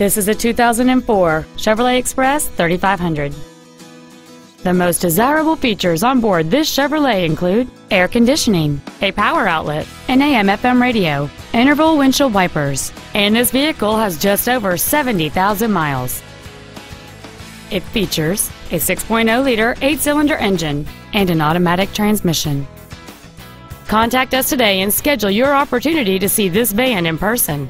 This is a 2004 Chevrolet Express 3500. The most desirable features on board this Chevrolet include air conditioning, a power outlet, an AM-FM radio, interval windshield wipers, and this vehicle has just over 70,000 miles. It features a 6.0-liter eight-cylinder engine and an automatic transmission. Contact us today and schedule your opportunity to see this van in person.